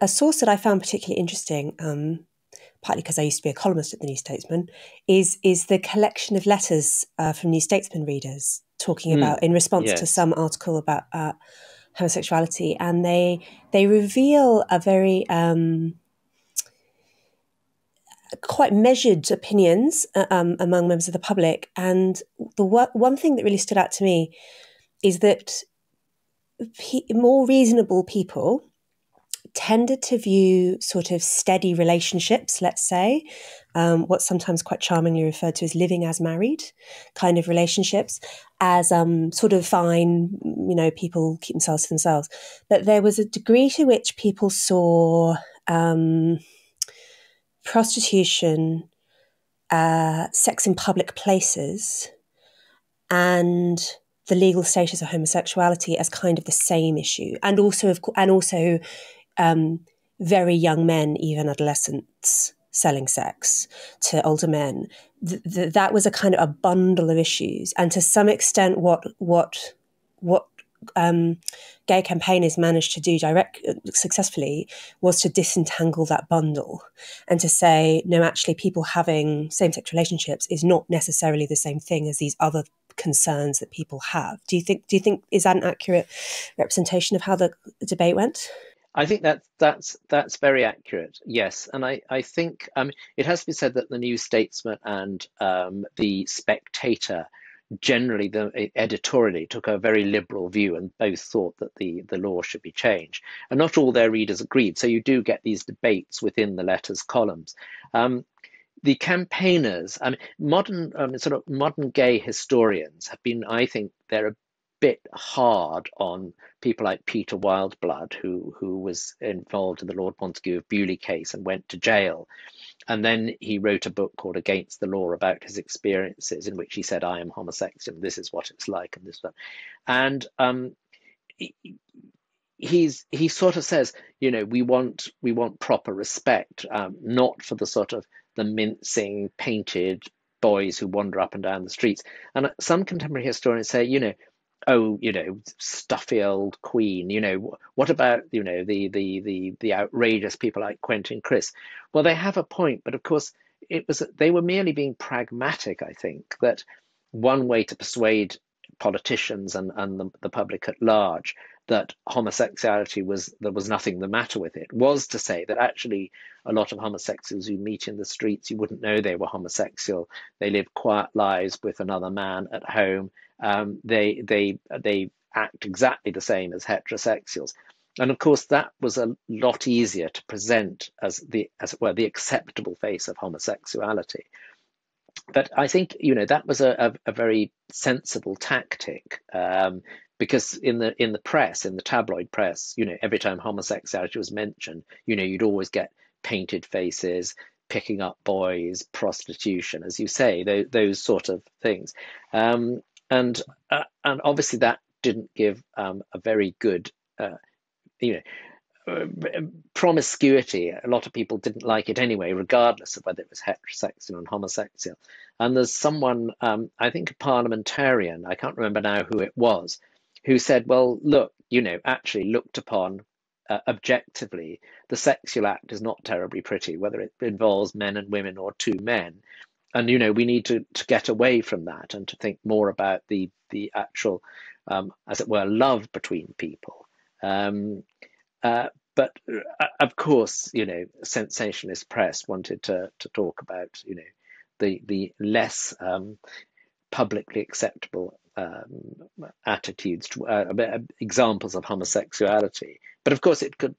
a source that I found particularly interesting, um, partly because I used to be a columnist at the New Statesman, is is the collection of letters uh, from New Statesman readers talking mm, about in response yes. to some article about uh, homosexuality, and they they reveal a very um, quite measured opinions uh, um, among members of the public. And the one thing that really stood out to me is that more reasonable people tended to view sort of steady relationships, let's say, um, what's sometimes quite charmingly referred to as living as married kind of relationships, as um, sort of fine, you know, people keep themselves to themselves. But there was a degree to which people saw um, prostitution, uh, sex in public places, and the legal status of homosexuality as kind of the same issue, and also of and also um, very young men, even adolescents, selling sex to older men. Th- th- that was a kind of a bundle of issues, and to some extent, what what what um, gay campaigners managed to do direct successfully was to disentangle that bundle and to say no actually people having same-sex relationships is not necessarily the same thing as these other concerns that people have. Do you think do you think is that an accurate representation of how the debate went I think that that's that's very accurate. Yes, and I I think um, it has to be said that the New Statesman and um, the Spectator generally the editorially took a very liberal view and both thought that the, the law should be changed. And not all their readers agreed. So you do get these debates within the letters columns. Um, the campaigners, I mean, modern um, sort of modern gay historians have been, I think, they're a bit hard on people like Peter Wildeblood, who who was involved in the Lord Montagu of Beaulieu case and went to jail. And then he wrote a book called Against the Law about his experiences, in which he said, I am homosexual, this is what it's like, and this stuff. And um, he's he sort of says, you know, we want we want proper respect, um, not for the sort of the mincing, painted boys who wander up and down the streets. And some contemporary historians say, you know, oh, you know, stuffy old queen. You know, what about you know the the the the outrageous people like Quentin Crisp? Well, they have a point, but of course, it was they were merely being pragmatic. I think that one way to persuade politicians and and the, the public at large that homosexuality was there was nothing the matter with it. Was to say that actually a lot of homosexuals you meet in the streets you wouldn't know they were homosexual. They live quiet lives with another man at home. Um, they they they act exactly the same as heterosexuals. And of course that was a lot easier to present as the as it were the acceptable face of homosexuality but I think you know that was a, a, a very sensible tactic um, because in the in the press, in the tabloid press, you know, every time homosexuality was mentioned, you know, you'd always get painted faces, picking up boys, prostitution, as you say, those, those sort of things, um, and uh, and obviously that didn't give um, a very good, uh, you know. Promiscuity, a lot of people didn't like it anyway, regardless of whether it was heterosexual and homosexual. And there's someone, um, I think a parliamentarian, I can't remember now who it was, who said, well, look, you know, actually looked upon uh, objectively, the sexual act is not terribly pretty, whether it involves men and women or two men. And, you know, we need to, to get away from that and to think more about the, the actual, um, as it were, love between people. Um, uh, but uh, of course, you know, sensationalist press wanted to, to talk about, you know, the, the less um, publicly acceptable um, attitudes to uh, examples of homosexuality. But of course, it could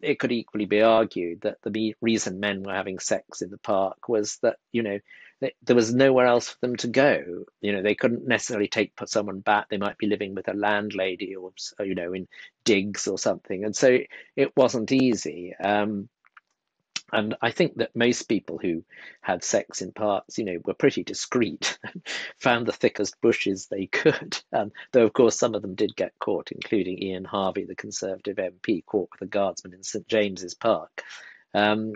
it could equally be argued that the reason men were having sex in the park was that you know they, there was nowhere else for them to go. You know, they couldn't necessarily take someone back. They might be living with a landlady or you know in digs or something, and so it wasn't easy. Um, and I think that most people who had sex in parks, you know, were pretty discreet, found the thickest bushes they could. Um, though, of course, some of them did get caught, including Ian Harvey, the Conservative MP, caught with a guardsman in St James's Park. Um,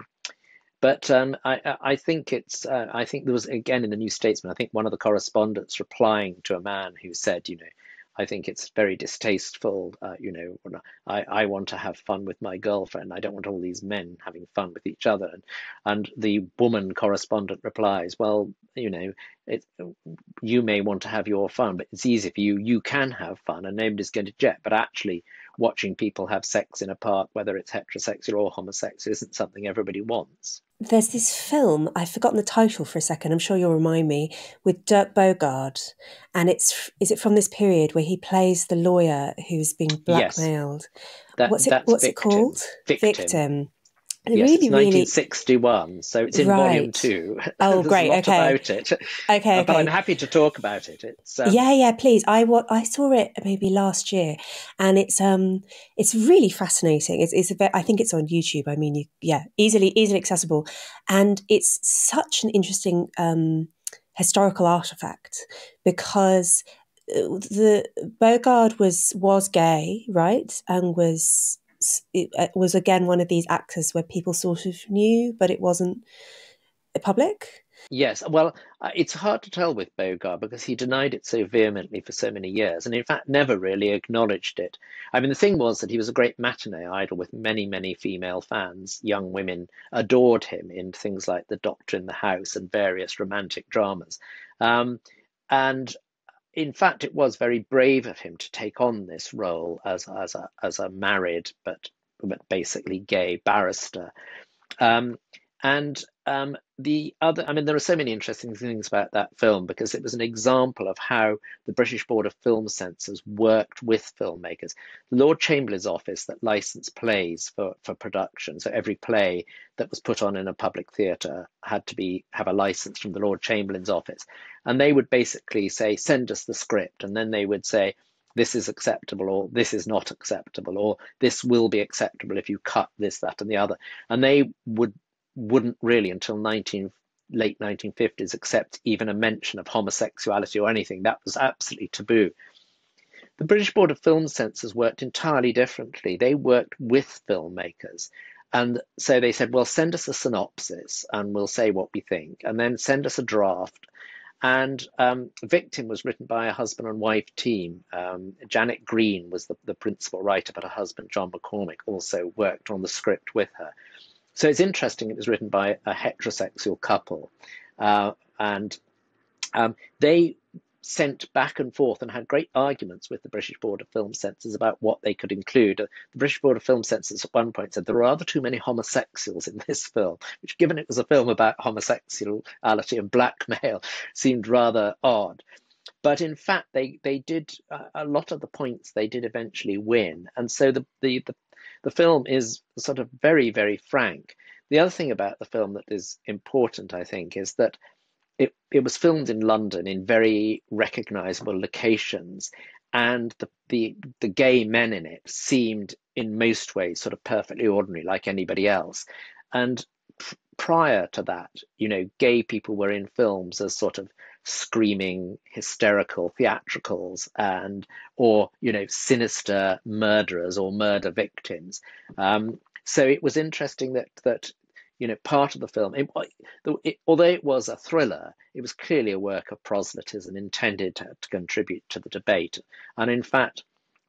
but um, I, I, think it's. Uh, I think there was again in the New Statesman. I think one of the correspondents replying to a man who said, you know, I think it's very distasteful. Uh, you know, I, I want to have fun with my girlfriend. I don't want all these men having fun with each other. And, and the woman correspondent replies, well, you know, it, you may want to have your fun, but it's easy for you. You can have fun and nobody's going to jet. But actually, watching people have sex in a park, whether it's heterosexual or homosexual, isn't something everybody wants. There's this film, I've forgotten the title for a second, I'm sure you'll remind me, with Dirk Bogarde. And it's is it from this period where he plays the lawyer who's being blackmailed? Yes. That, what's it what's victim. it called? Victim. victim. Yes, really, it's 1961, really... so it's in right. volume two. Oh, great! okay, about it. Okay, okay. But I'm happy to talk about it. It's um... yeah, yeah. Please, I what I saw it maybe last year, and it's um, it's really fascinating. It's it's a bit, I think it's on YouTube. I mean, you, yeah, easily easily accessible, and it's such an interesting um historical artifact because uh, the Bogarde was was gay, right, and was it uh, was again one of these actors where people sort of knew, but it wasn't public. Yes, well, uh, it's hard to tell with Bogarde because he denied it so vehemently for so many years, and in fact never really acknowledged it. I mean, the thing was that he was a great matinee idol with many, many female fans. Young women adored him in things like The Doctor in the House and various romantic dramas. Um, and in fact, it was very brave of him to take on this role as as a as a married but but basically gay barrister. Um, and um, the other, I mean, there are so many interesting things about that film because it was an example of how the British Board of Film Censors worked with filmmakers. Lord Chamberlain's office that licensed plays for, for production, so every play that was put on in a public theatre had to be have a license from the Lord Chamberlain's office, and they would basically say, "Send us the script," and then they would say, this is acceptable or this is not acceptable or this will be acceptable if you cut this that and the other and they would wouldn't really until 19 late 1950s accept even a mention of homosexuality or anything. That was absolutely taboo. The British Board of Film Censors worked entirely differently. They worked with filmmakers. And so they said, well, send us a synopsis and we'll say what we think, and then send us a draft. And um, Victim was written by a husband and wife team. Um, Janet Green was the, the principal writer, but her husband, John McCormick, also worked on the script with her. So it's interesting. It was written by a heterosexual couple, uh, and um, they sent back and forth and had great arguments with the British Board of Film Censors about what they could include. The British Board of Film Censors at one point said there are rather too many homosexuals in this film, which, given it was a film about homosexuality and blackmail, seemed rather odd. But in fact, they they did uh, a lot of the points they did eventually win, and so the the, the the film is sort of very, very frank. The other thing about the film that is important, I think, is that it, it was filmed in London in very recognizable locations, and the, the the gay men in it seemed in most ways sort of perfectly ordinary, like anybody else. And prior to that, you know, gay people were in films as sort of screaming hysterical theatricals and or you know sinister murderers or murder victims. Um, so it was interesting that that you know part of the film it, it, although it was a thriller it was clearly a work of proselytism intended to, to contribute to the debate. And in fact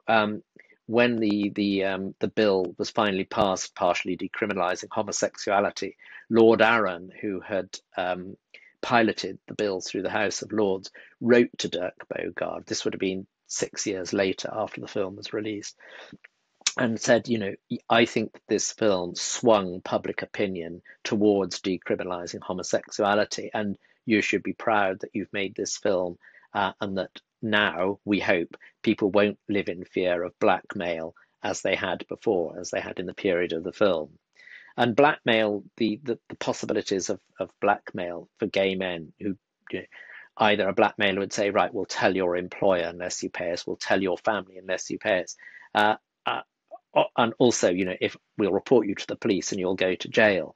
um, when the the um, the bill was finally passed, partially decriminalising homosexuality, Lord Arran, who had um, piloted the bill through the House of Lords, wrote to Dirk Bogarde. This would have been six years later after the film was released, and said, you know, I think this film swung public opinion towards decriminalising homosexuality, and you should be proud that you've made this film, uh, and that now we hope people won't live in fear of blackmail as they had before, as they had in the period of the film and blackmail the, the, the possibilities of, of blackmail for gay men who you know, either a blackmailer would say right we'll tell your employer unless you pay us we'll tell your family unless you pay us. Uh, uh, and also you know if we'll report you to the police and you'll go to jail.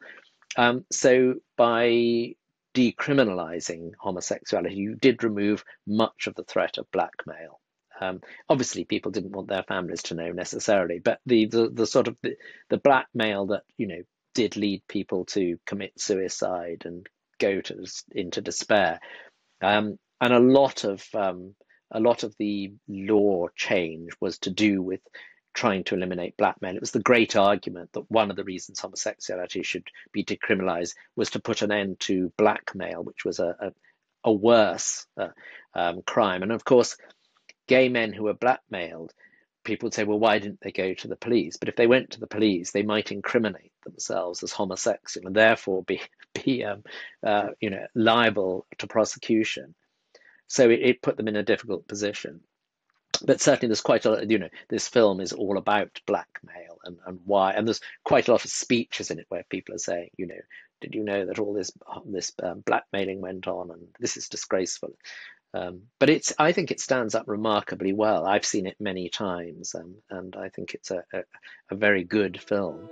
Um, so by decriminalizing homosexuality you did remove much of the threat of blackmail. Um, obviously, people didn't want their families to know necessarily, but the the, the sort of the, the blackmail that you know did lead people to commit suicide and go to into despair, um, and a lot of um, a lot of the law change was to do with trying to eliminate blackmail. It was the great argument that one of the reasons homosexuality should be decriminalized was to put an end to blackmail, which was a, a, a worse uh, um, crime. And of course, gay men who were blackmailed, people would say, well, why didn't they go to the police? But if they went to the police, they might incriminate themselves as homosexual and therefore be, be um, uh, you know, liable to prosecution. So it, it put them in a difficult position but certainly there's quite a lot, you know, this film is all about blackmail and, and why, and there's quite a lot of speeches in it where people are saying, you know, did you know that all this this um, blackmailing went on and this is disgraceful? Um, but it's I think it stands up remarkably well. I've seen it many times, um, and I think it's a, a, a very good film.